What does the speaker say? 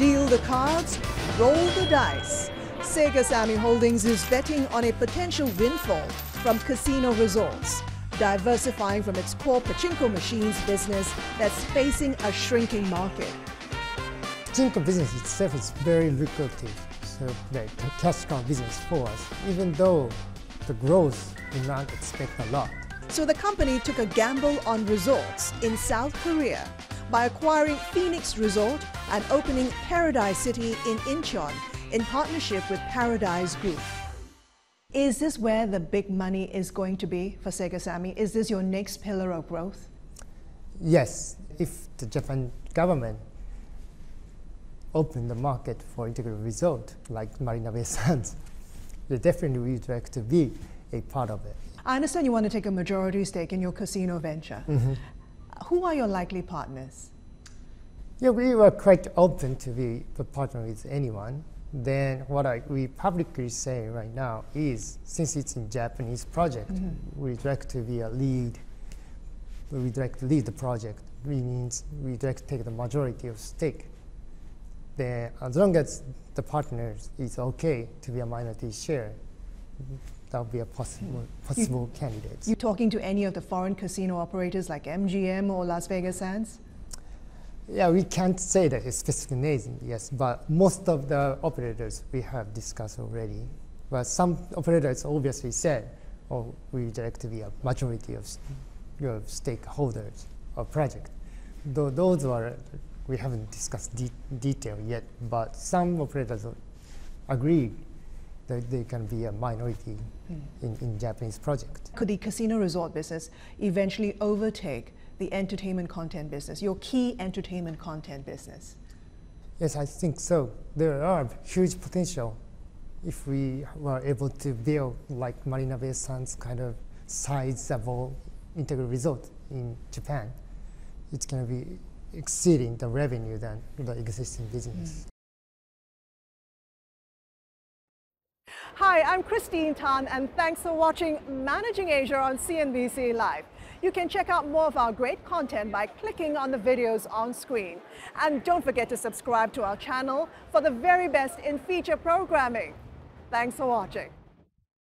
Deal the cards, roll the dice. Sega Sammy Holdings is betting on a potential windfall from casino resorts, diversifying from its core pachinko machines business that's facing a shrinking market. Pachinko business itself is very lucrative, so the cash cow business for us, even though the growth we not expect a lot. So the company took a gamble on resorts in South Korea by acquiring Phoenix Resort and opening Paradise City in Incheon in partnership with Paradise Group. Is this where the big money is going to be for Sega Sammy? Is this your next pillar of growth? Yes, if the Japan government open the market for integrated resort like Marina Bay Sands, they definitely would like to be a part of it. I understand you want to take a majority stake in your casino venture. Mm-hmm. Who are your likely partners? Yeah, we were quite open to be a partner with anyone. Then what I, we publicly say right now is, since it's in Japanese project, Mm-hmm. we'd like to be a lead. We'd like to lead the project. We means we'd like to take the majority of stake. Then, as long as the partners is okay to be a minority share, that would be a possible hmm. possible candidate. You talking to any of the foreign casino operators like MGM or Las Vegas Sands? Yeah, we can't say that it's specific names, yes, but most of the operators we have discussed already. But some operators obviously said, oh, we'd like to be a majority of, your stakeholders of project. Though those are, we haven't discussed de- detail yet, but some operators agree that they can be a minority hmm. in, in Japanese project. Could the casino resort business eventually overtake the entertainment content business, your key entertainment content business? Yes, I think so. There are huge potential if we were able to build like Marina Bay Sands kind of sizable integrated resort in Japan. It's going to be exceeding the revenue than the existing business. Hmm. Hi, I'm Christine Tan, and thanks for watching Managing Asia on CNBC Life. You can check out more of our great content by clicking on the videos on screen. And don't forget to subscribe to our channel for the very best in feature programming. Thanks for watching.